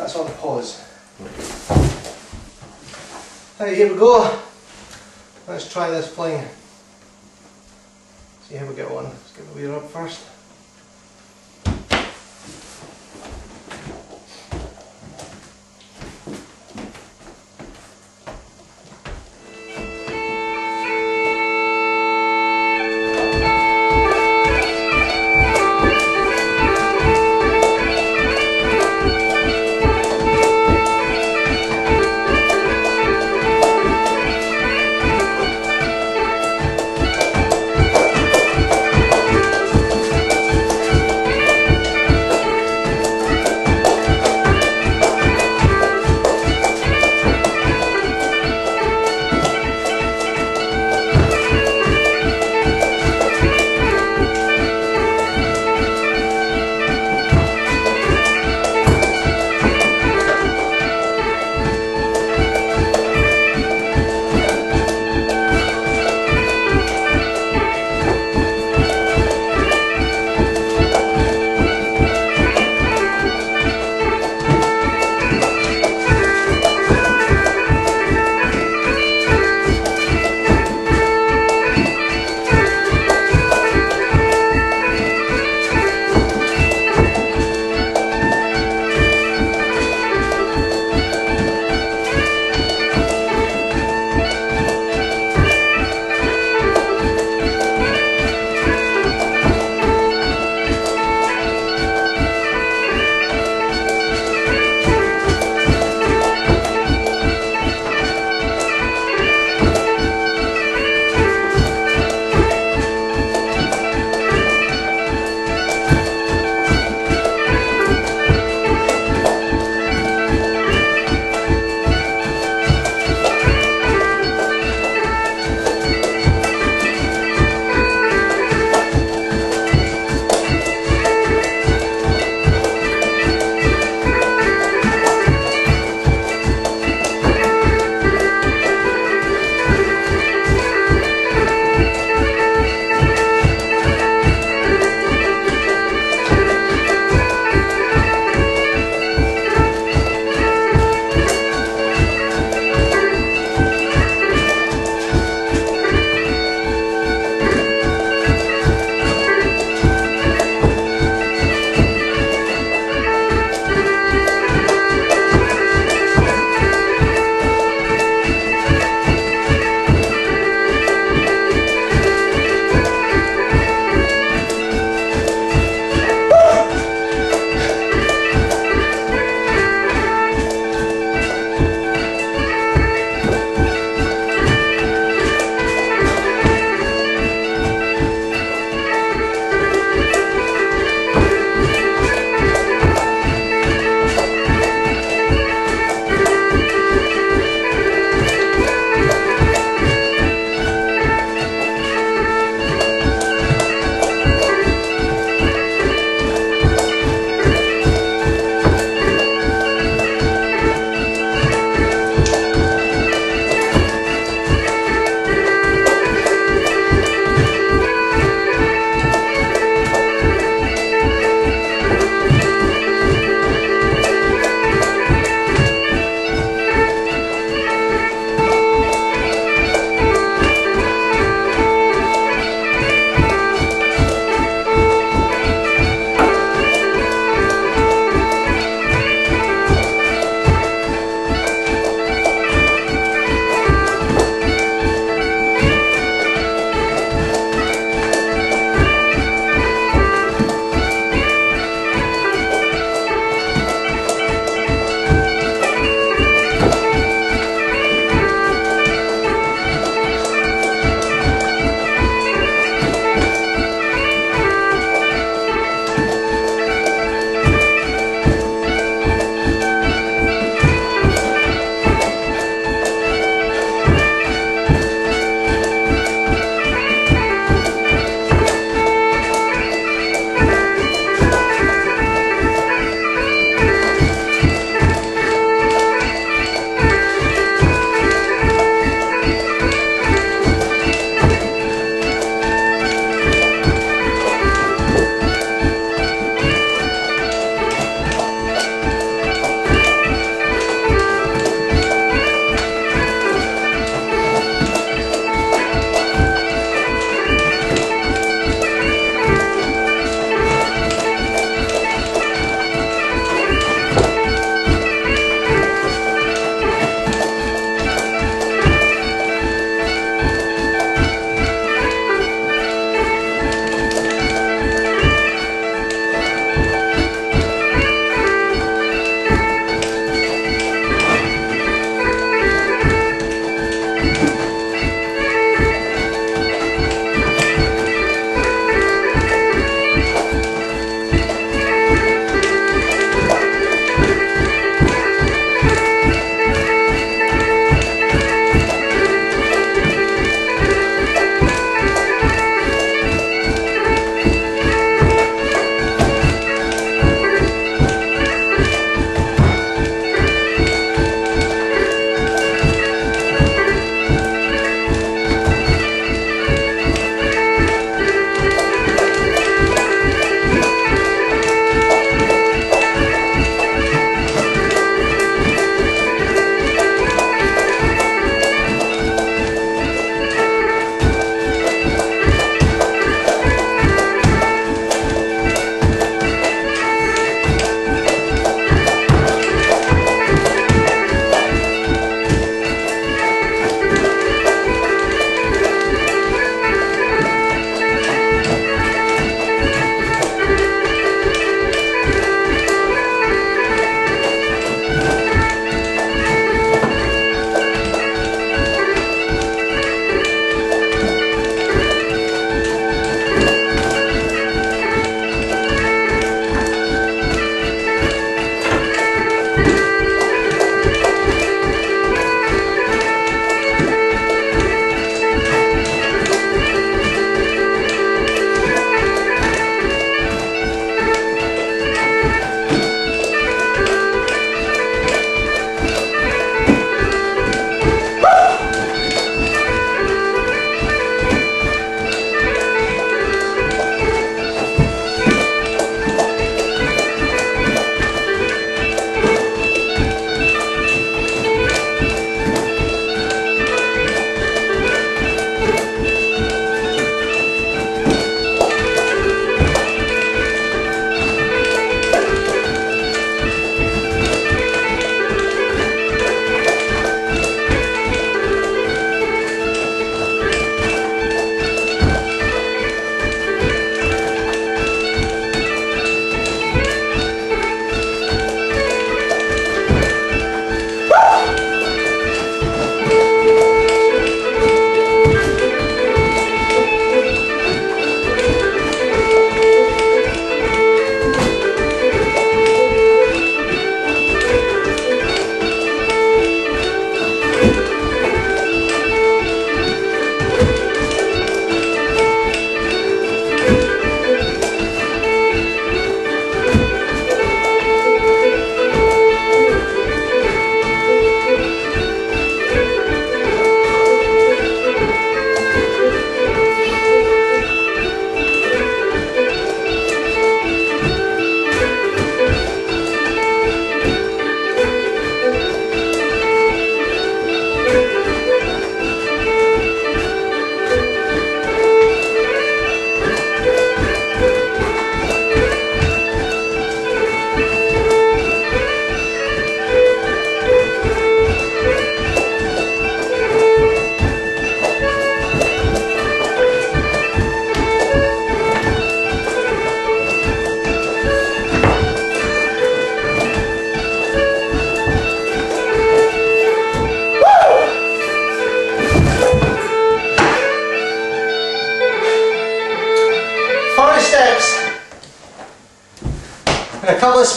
That's on pause. Right, here we go. Let's try this fling. See how we get on. Let's get the a up first.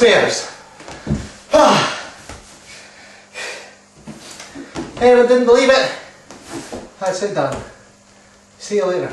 Of spares. Anyone ah. didn't believe it? I said done. See you later.